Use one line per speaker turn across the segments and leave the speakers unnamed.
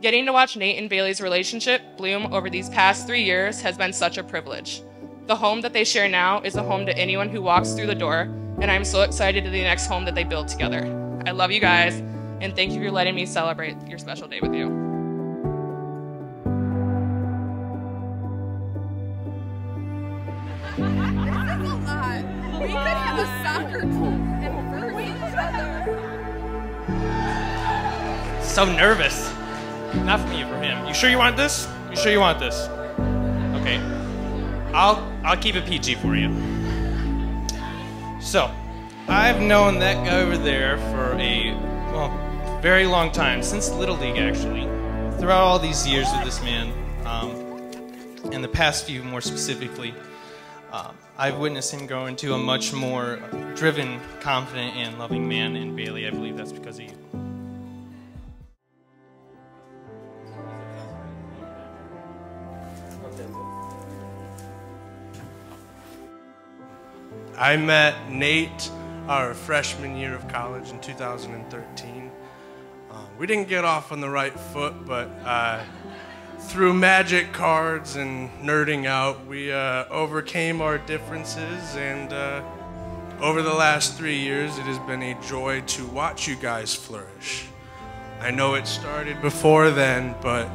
Getting to watch Nate and Bailey's relationship bloom over these past three years has been such a privilege. The home that they share now is a home to anyone who walks through the door, and I'm so excited to the next home that they build together. I love you guys, and thank you for letting me celebrate your special day with you.
This is a lot. We could have a soccer team and verse each other.
So nervous. Not for me, for him. You sure you want this? You sure you want this? Okay. I'll I'll keep it PG for you. So, I've known that guy over there for a well, very long time, since Little League actually. Throughout all these years with this man, um, and the past few more specifically, um, I've witnessed him grow into a much more driven, confident, and loving man. And Bailey, I believe that's because of you.
I met Nate our freshman year of college in 2013. Uh, we didn't get off on the right foot, but uh, through magic cards and nerding out, we uh, overcame our differences. And uh, over the last three years, it has been a joy to watch you guys flourish. I know it started before then, but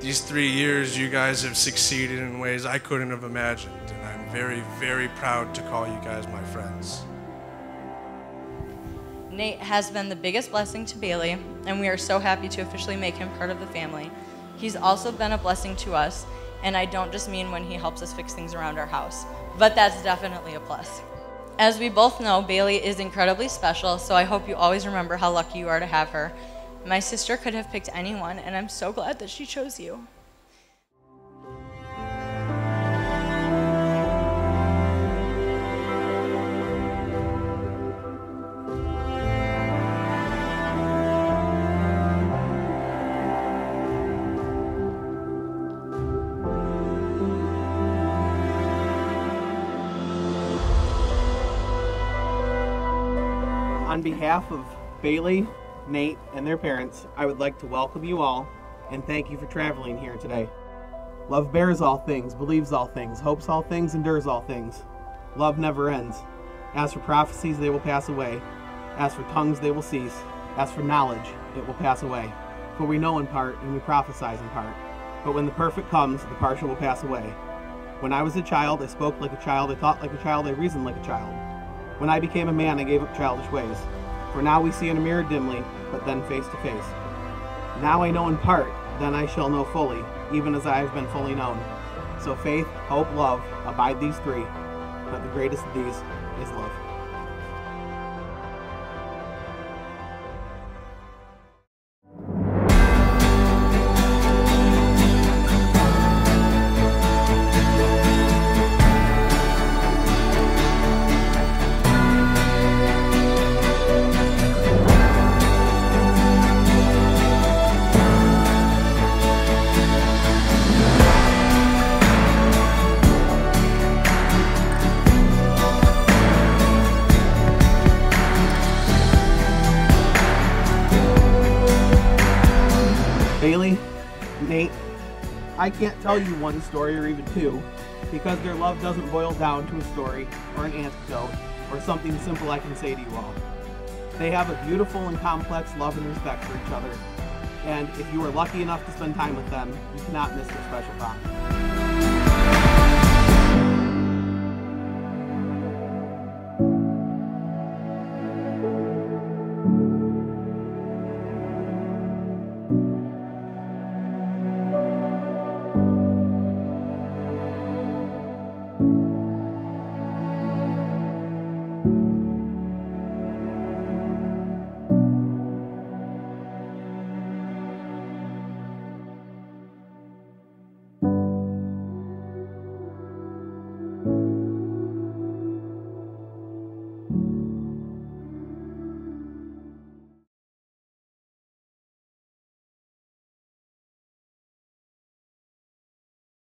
these three years, you guys have succeeded in ways I couldn't have imagined. Very, very proud to call you guys my friends.
Nate has been the biggest blessing to Bailey, and we are so happy to officially make him part of the family. He's also been a blessing to us, and I don't just mean when he helps us fix things around our house, but that's definitely a plus. As we both know, Bailey is incredibly special, so I hope you always remember how lucky you are to have her. My sister could have picked anyone, and I'm so glad that she chose you.
On behalf of Bailey, Nate, and their parents, I would like to welcome you all and thank you for traveling here today. Love bears all things, believes all things, hopes all things, endures all things. Love never ends. As for prophecies, they will pass away. As for tongues, they will cease. As for knowledge, it will pass away. For we know in part, and we prophesy in part. But when the perfect comes, the partial will pass away. When I was a child, I spoke like a child, I thought like a child, I reasoned like a child. When I became a man, I gave up childish ways. For now we see in a mirror dimly, but then face to face. Now I know in part, then I shall know fully, even as I have been fully known. So faith, hope, love, abide these three, but the greatest of these is love. I can't tell you one story or even two because their love doesn't boil down to a story or an anecdote or something simple I can say to you all. They have a beautiful and complex love and respect for each other, and if you are lucky enough to spend time with them, you cannot miss their special bond.